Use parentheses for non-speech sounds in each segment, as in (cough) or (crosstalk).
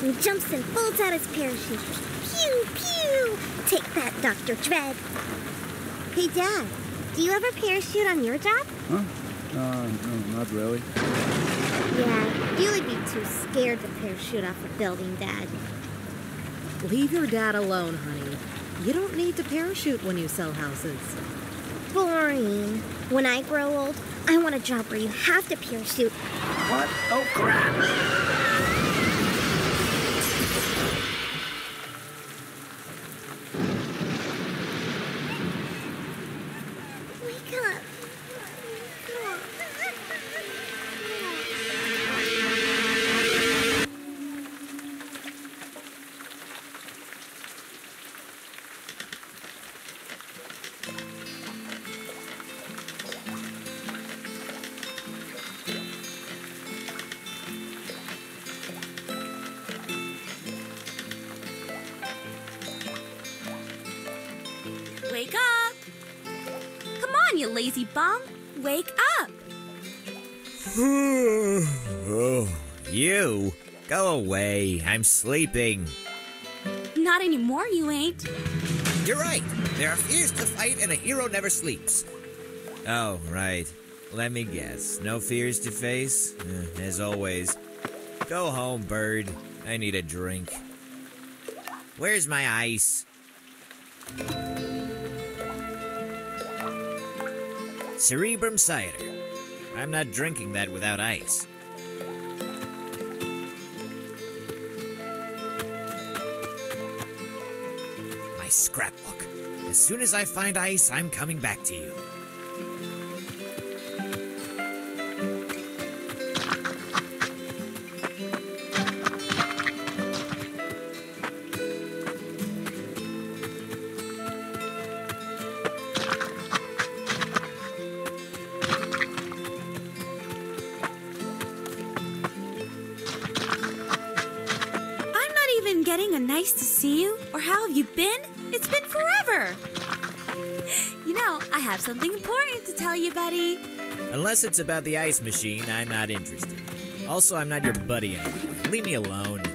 action, jumps and folds out his parachute. Pew, pew! Take that, Dr. Dread. Hey, Dad, do you ever parachute on your job? Huh? Uh, no, not really. Yeah, you would be too scared to parachute off a building, Dad. Leave your dad alone, honey. You don't need to parachute when you sell houses. Boring. When I grow old, I want a job where you have to parachute. What? Oh, crap! Wake bum! Wake up! (sighs) oh, you? Go away. I'm sleeping. Not anymore, you ain't. You're right. There are fears to fight, and a hero never sleeps. Oh, right. Let me guess. No fears to face? Eh, As always. Go home, bird. I need a drink. Where's my ice? Cerebrum cider. I'm not drinking that without ice. My scrapbook. As soon as I find ice, I'm coming back to you. Have something important to tell you, buddy. Unless it's about the ice machine, I'm not interested. Also, I'm not your buddy anymore. Leave me alone.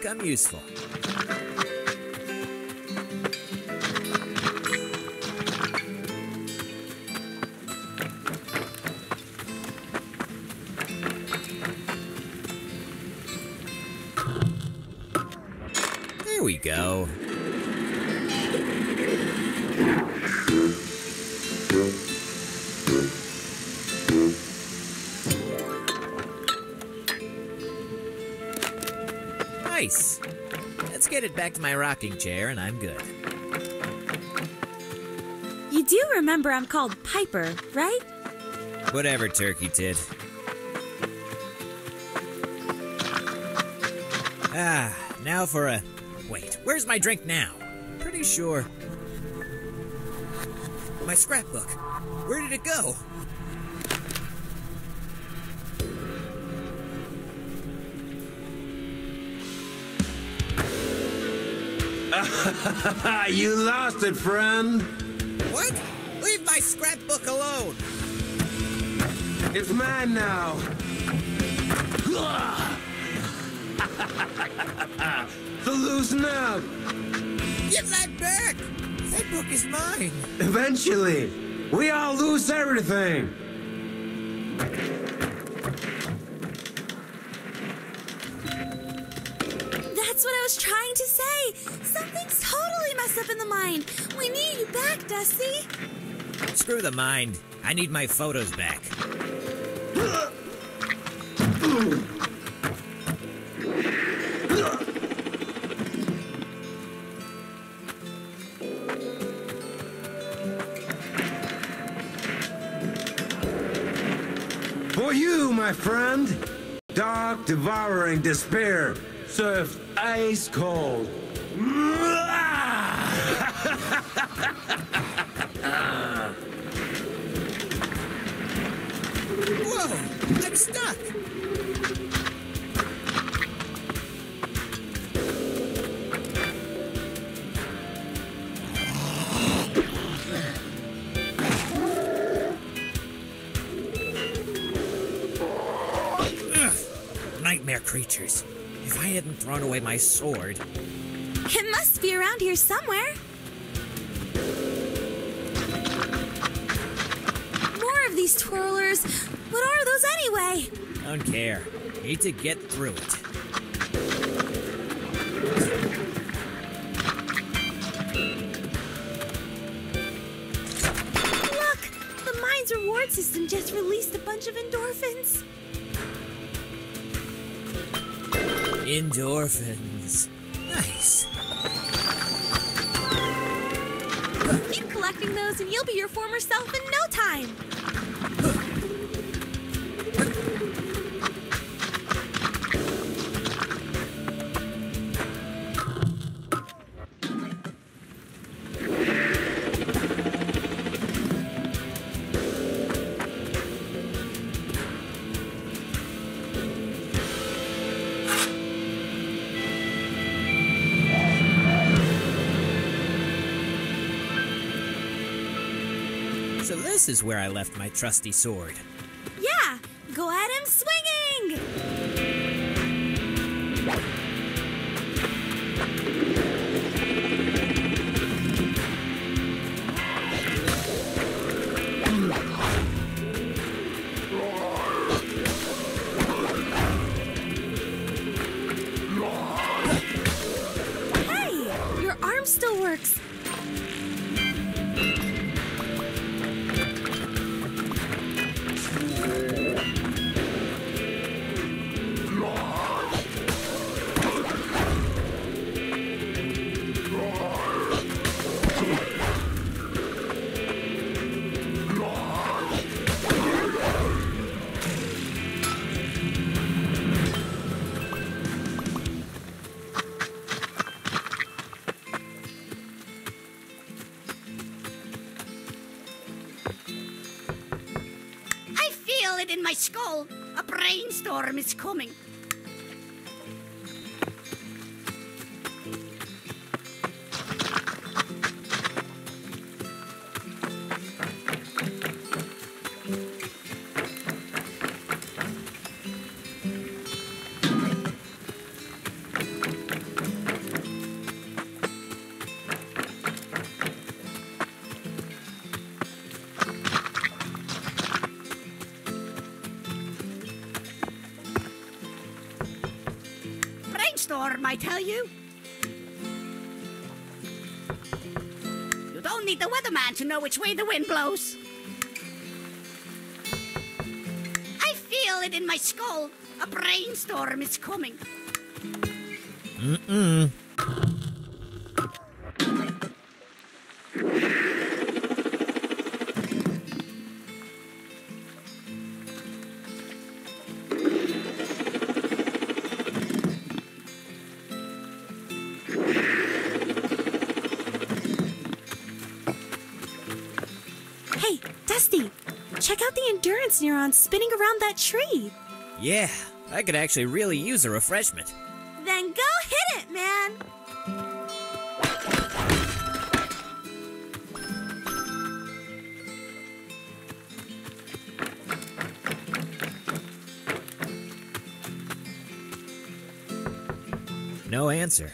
Become useful. There we go. It back to my rocking chair and I'm good. You do remember I'm called Piper, right? Whatever, Turkey Tit. Ah, now for a. Wait, where's my drink now? Pretty sure. My scrapbook. Where did it go? (laughs) you lost it, friend. What? Leave my scrapbook alone! It's mine now. (laughs) so loosen up. Give that back! That book is mine! Eventually, we all lose everything. That's what I was trying to say. Something's messed up in the mind. We need you back, Dusty. Screw the mind. I need my photos back. For you, my friend. Dark, devouring despair, served ice cold. Whoa! I'm stuck! Ugh, Nightmare creatures. If I hadn't thrown away my sword. It must be around here somewhere. These twirlers. What are those anyway? Don't care. Need to get through it. Look! The mine's reward system just released a bunch of endorphins. Endorphins. Nice. Keep collecting those and you'll be your former self in no time. This is where I left my trusty sword. My skull. A brainstorm is coming. Brainstorm, I tell you. You don't need the weatherman to know which way the wind blows. I feel it in my skull. A brainstorm is coming. Hey, neurons spinning around that tree. Yeah, I could actually really use a refreshment. Then go hit it, man. No answer.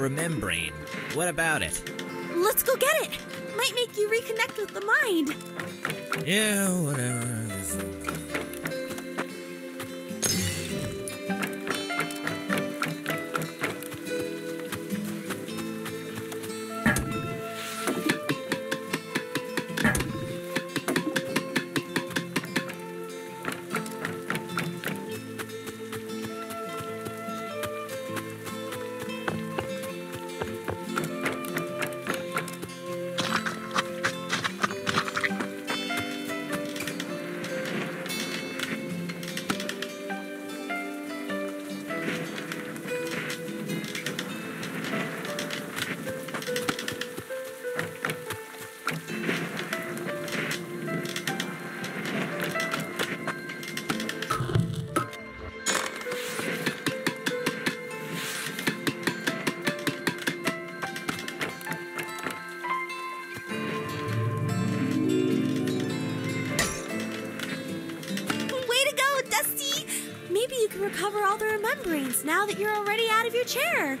Remembering. What about it? Let's go get it. Might make you reconnect with the mind. Yeah, whatever. Now that you're already out of your chair.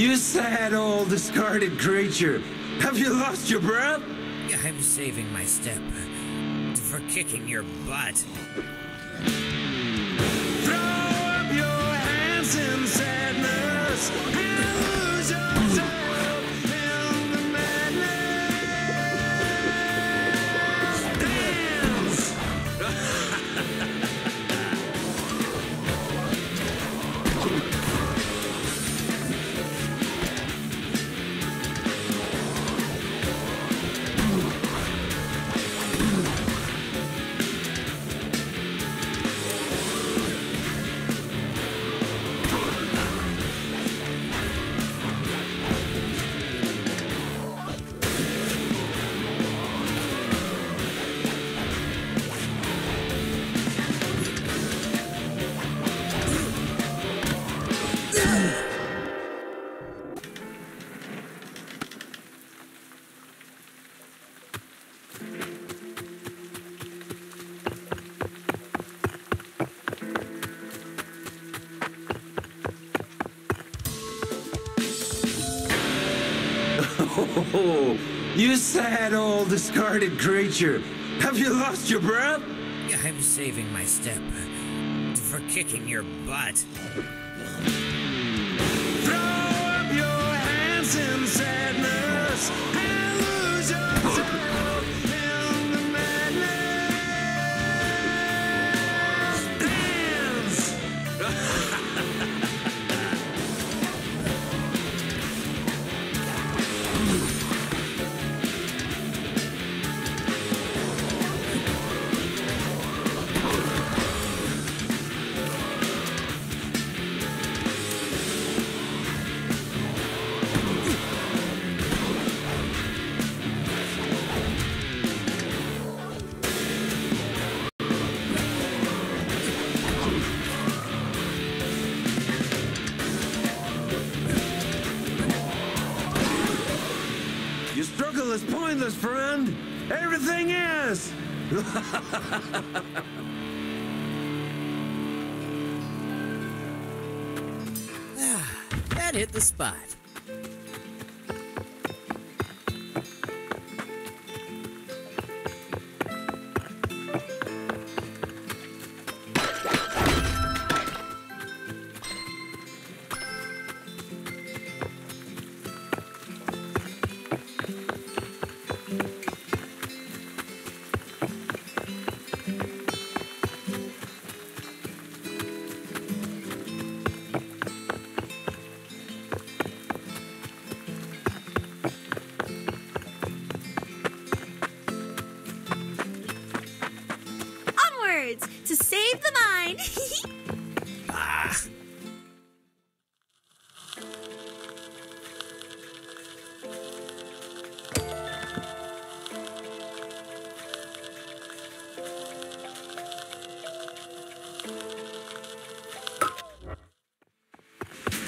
You sad old discarded creature. Have you lost your breath? I'm saving my step for kicking your butt. Throw up your hands in sadness Oh, (laughs) you sad old discarded creature. Have you lost your breath? I'm saving my step for kicking your butt. Is pointless, friend. Everything is. (laughs) Ah, that hit the spot.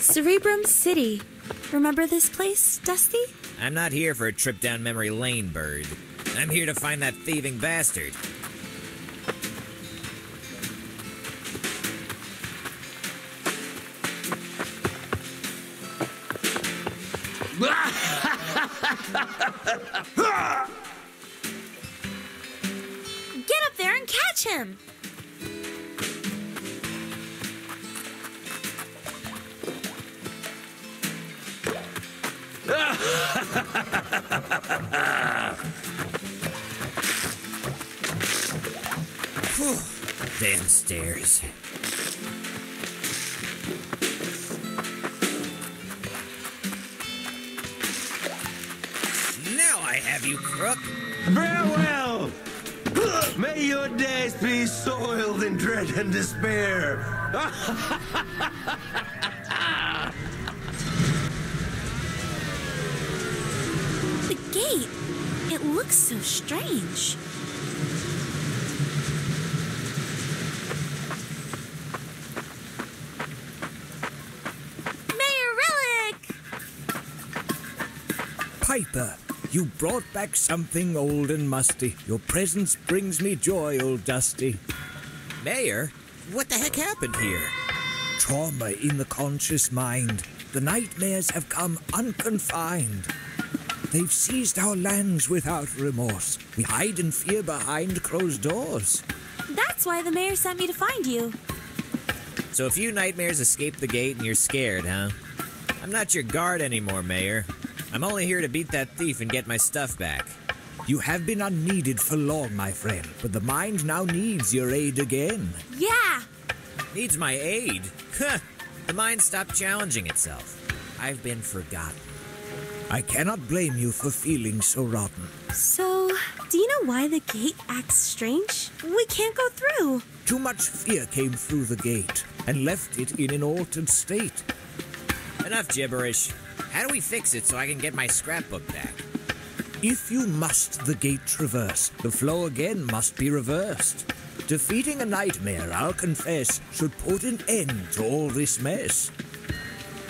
Cerebrum City. Remember this place, Dusty? I'm not here for a trip down memory lane, Bird. I'm here to find that thieving bastard. Get up there and catch him. Damn stairs. Now I have you, crook. Very well. May your days be soiled in dread and despair. (laughs) The gate. It looks so strange. Mayor Relic! Piper, you brought back something old and musty. Your presence brings me joy, old Dusty. Mayor, what the heck happened here? Trauma in the conscious mind. The nightmares have come unconfined. They've seized our lands without remorse. We hide in fear behind closed doors. That's why the mayor sent me to find you. So a few nightmares escaped the gate and you're scared, huh? I'm not your guard anymore, Mayor. I'm only here to beat that thief and get my stuff back. You have been unneeded for long, my friend, but the mind now needs your aid again. Yeah! Needs my aid? Huh. The mind stopped challenging itself. I've been forgotten. I cannot blame you for feeling so rotten. So, do you know why the gate acts strange? We can't go through. Too much fear came through the gate and left it in an altered state. Enough gibberish. How do we fix it so I can get my scrapbook back? If you must the gate traverse, the flow again must be reversed. Defeating a nightmare, I'll confess, should put an end to all this mess.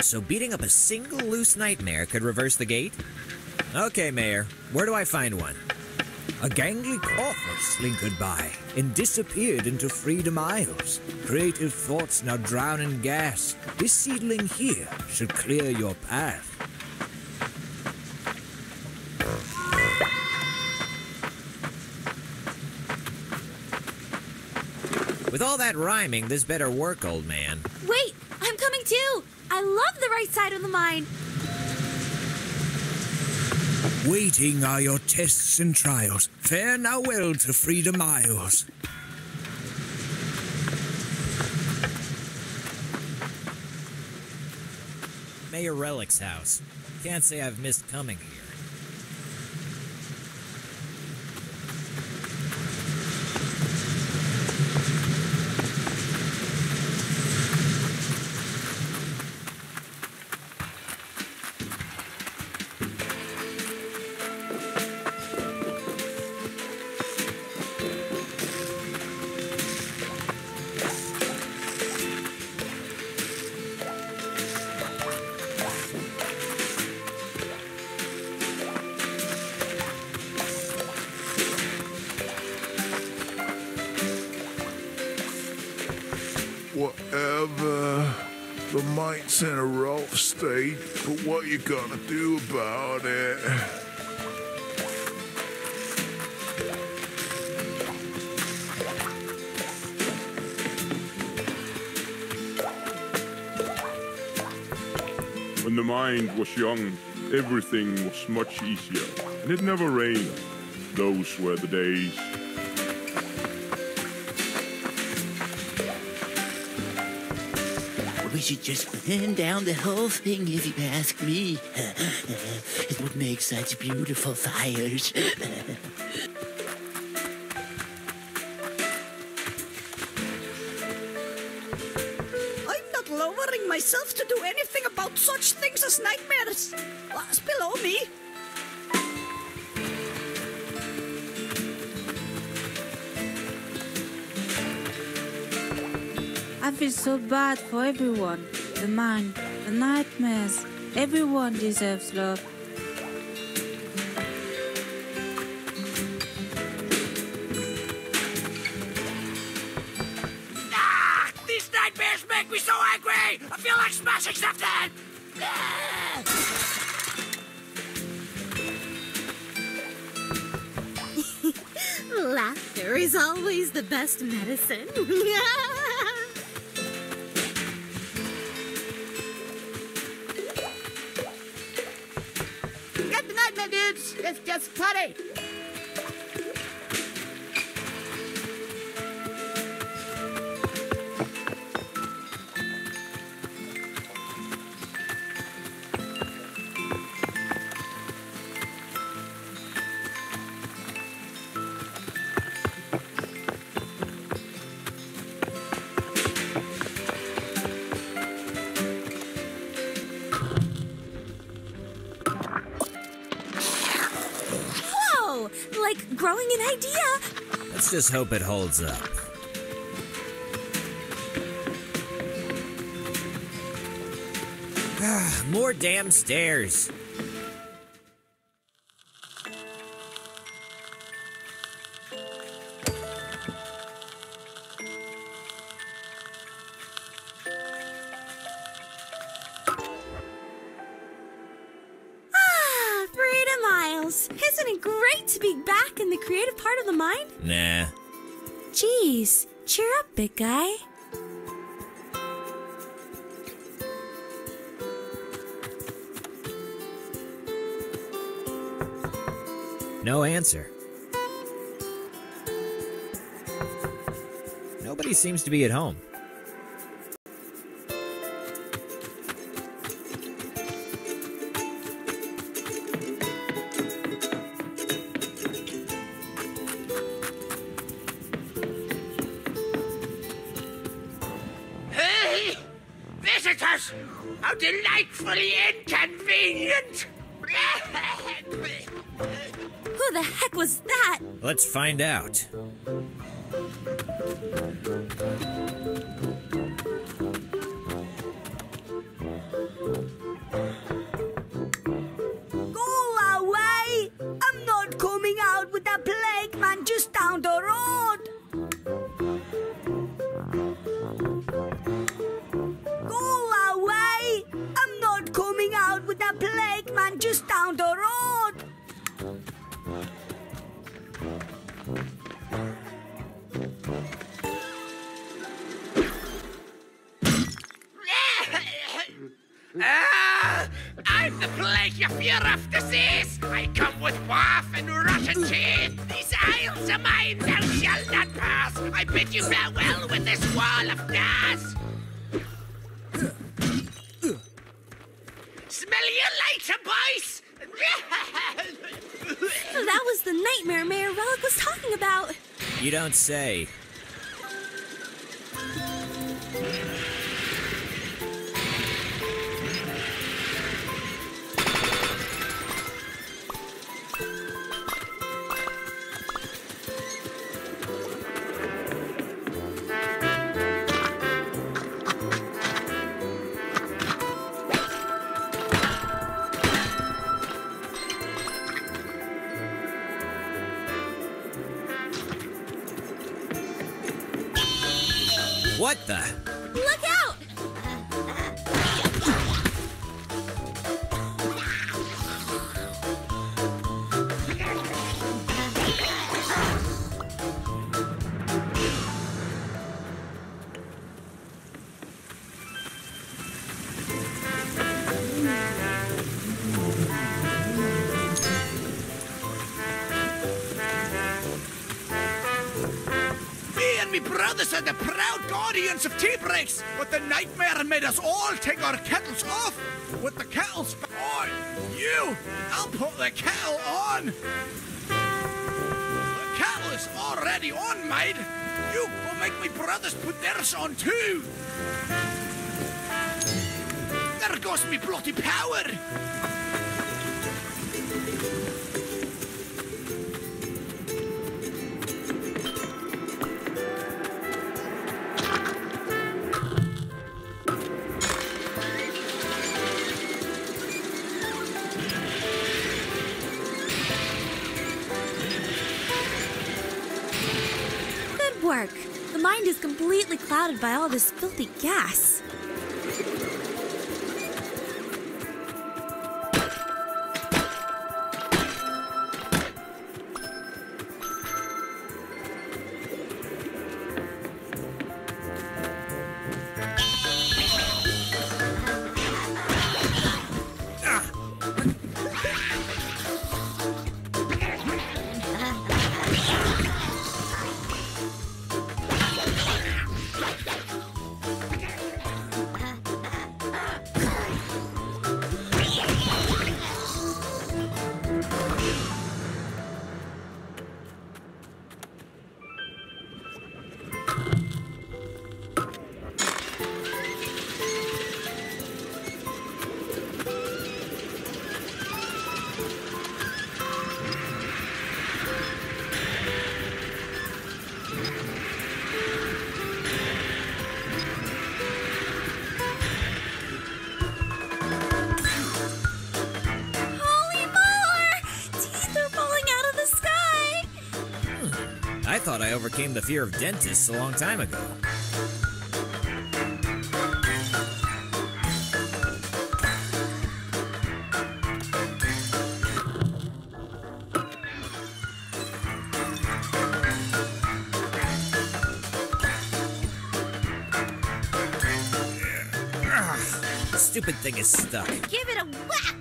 So beating up a single loose nightmare could reverse the gate? Okay, Mayor. Where do I find one? A gangly corpus slinkered by and disappeared into Freedom Isles. Creative thoughts now drown in gas. This seedling here should clear your path. With all that rhyming, this better work, old man. Wait, I'm coming too. I love the right side of the mine. Waiting are your tests and trials. Fare now well to Freedom Isles. Mayor Relic's house. Can't say I've missed coming here. Mate's in a rough state, but what you gonna do about it? When the mind was young, everything was much easier, and it never rained. Those were the days. Should just burn down the whole thing if you ask me. (laughs) it would make such beautiful fires. (laughs) so bad for everyone. The mind, the nightmares. Everyone deserves love. Ah! These nightmares make me so angry! I feel like smashing something! Ah! (laughs) Laughter is always the best medicine. (laughs) Let's just party. Just hope it holds up. (sighs) More damn stairs. Big guy. No answer. Nobody seems to be at home. Let's find out. Say. What the? Look out! Of tea breaks, but the nightmare made us all take our kettles off. With the kettles on, you, I'll put the kettle on. The kettle is already on, mate. You will make me brothers put theirs on too. There goes me bloody power. Mind is completely clouded by all this filthy gas. Thought I overcame the fear of dentists a long time ago. Stupid thing is stuck. Give it a whack!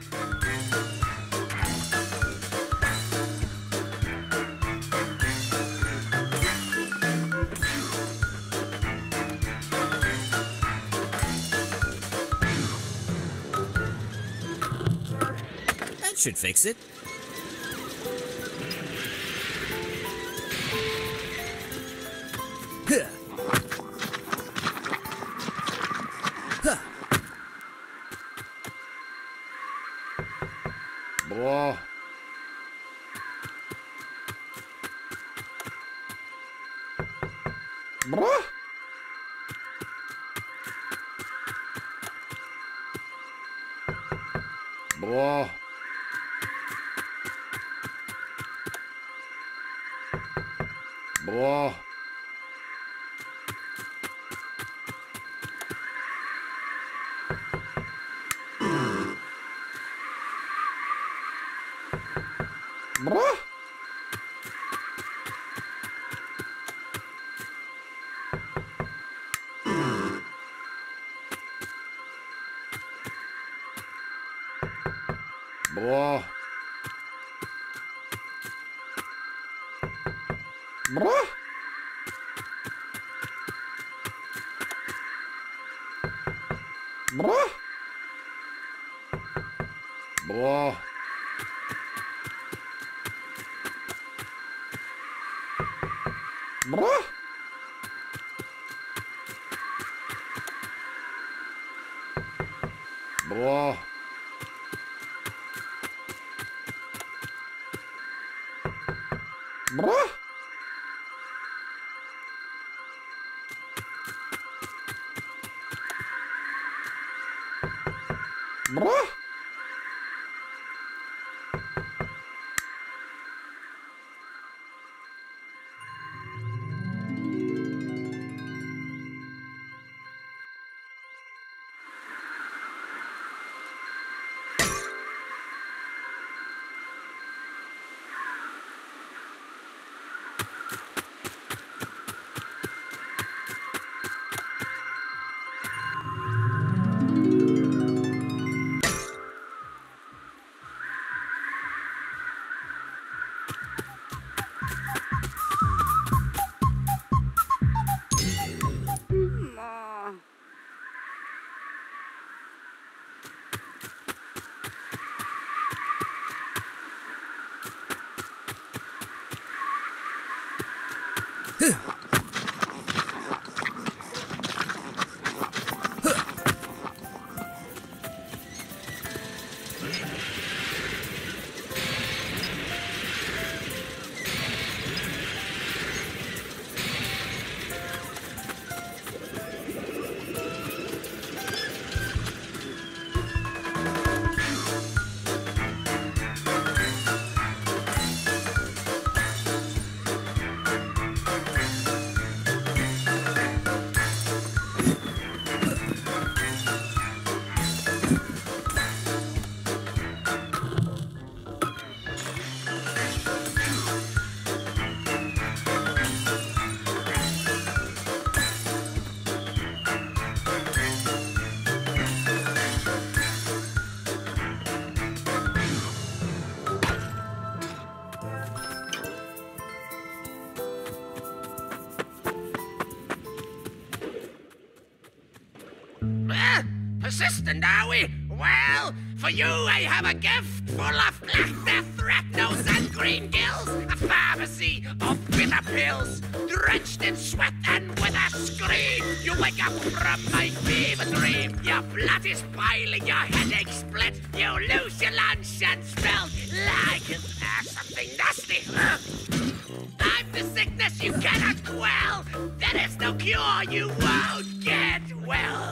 Should fix it. Huh. Бро! Бро? Brrr. Persistent, are we? Well, for you I have a gift full of black death, rat nose, and green gills. A pharmacy of bitter pills, drenched in sweat and with a scream. You wake up from my fever dream. Your blood is boiling, your headache split. You lose your lunch and smell like uh, something nasty. I'm the sickness you cannot quell. There is no cure, you won't get well.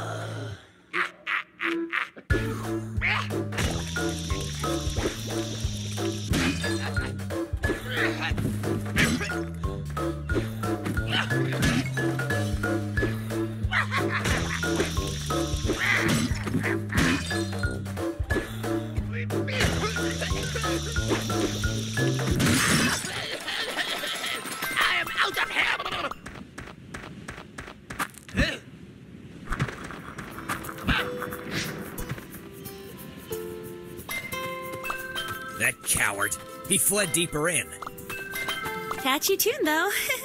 He fled deeper in. Catchy tune, though. (laughs)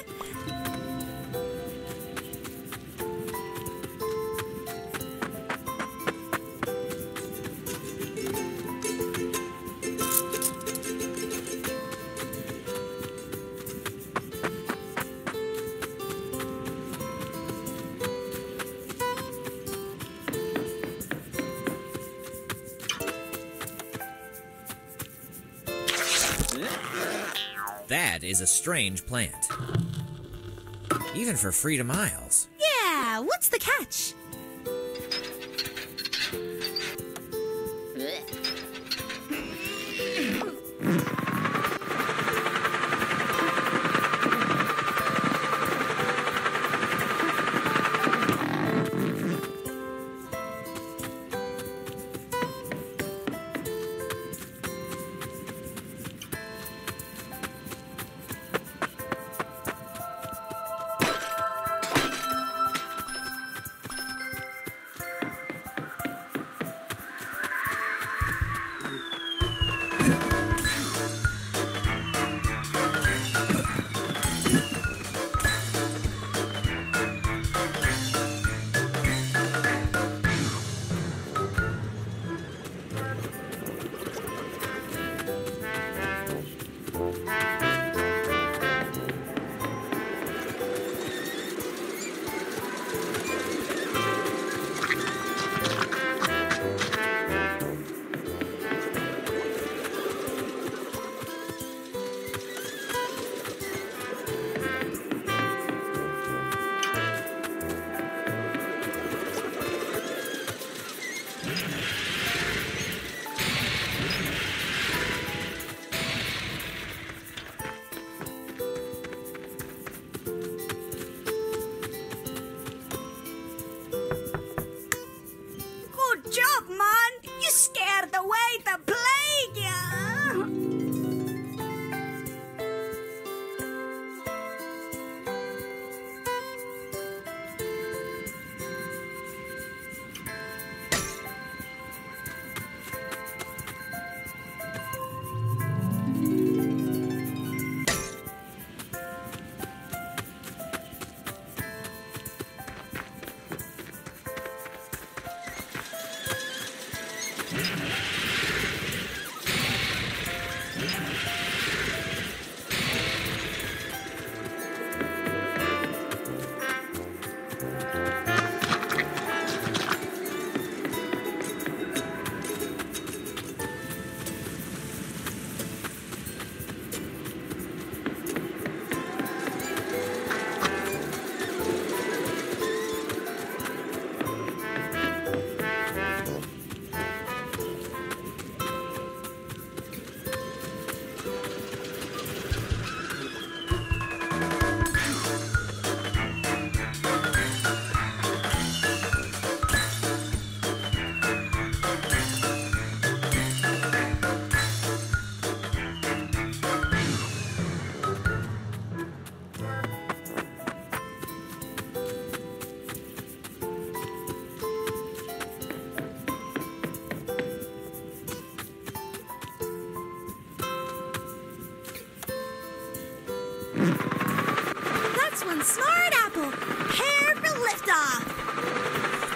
is a strange plant. Even for Freedom Isles.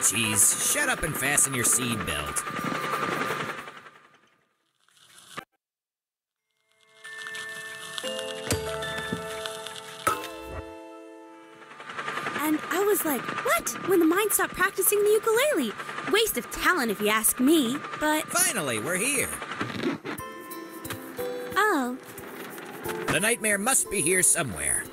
Jeez, shut up and fasten your seatbelt. And I was like, what? When the mind stopped practicing the ukulele. Waste of talent if you ask me, but. Finally, we're here. Oh, The nightmare must be here somewhere.